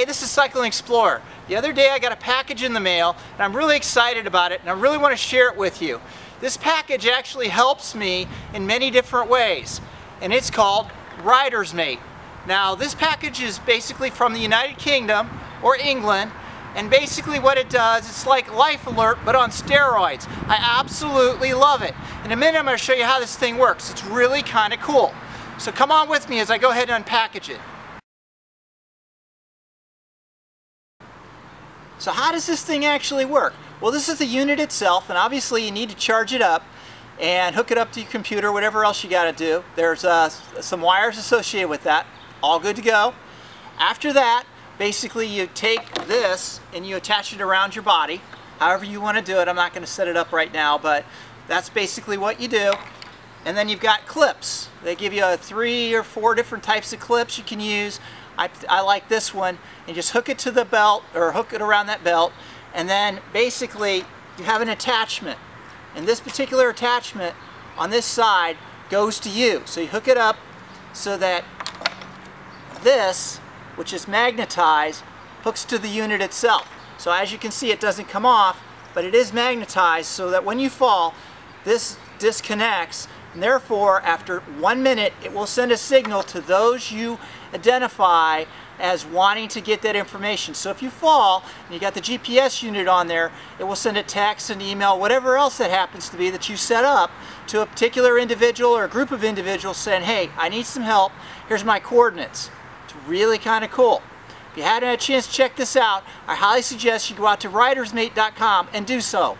Hey, this is Cycling Explorer. The other day I got a package in the mail and I'm really excited about it and I really want to share it with you. This package actually helps me in many different ways and it's called Rider's Mate. Now this package is basically from the United Kingdom or England and basically what it does, it's like Life Alert but on steroids. I absolutely love it. In a minute I'm going to show you how this thing works. It's really kind of cool. So come on with me as I go ahead and unpackage it. So how does this thing actually work? Well, this is the unit itself, and obviously you need to charge it up and hook it up to your computer, whatever else you got to do. There's uh, some wires associated with that. All good to go. After that, basically you take this and you attach it around your body. However you want to do it. I'm not going to set it up right now, but that's basically what you do. And then you've got clips. They give you three or four different types of clips you can use. I, I like this one. And just hook it to the belt or hook it around that belt. And then basically you have an attachment. And this particular attachment on this side goes to you. So you hook it up so that this which is magnetized hooks to the unit itself. So as you can see it doesn't come off but it is magnetized so that when you fall this disconnects and therefore, after one minute, it will send a signal to those you identify as wanting to get that information. So if you fall and you got the GPS unit on there, it will send a text, an email, whatever else that happens to be that you set up to a particular individual or a group of individuals saying, hey, I need some help. Here's my coordinates. It's really kind of cool. If you hadn't had a chance to check this out, I highly suggest you go out to ridersmate.com and do so.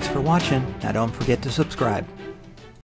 Thanks for watching. Now don't forget to subscribe.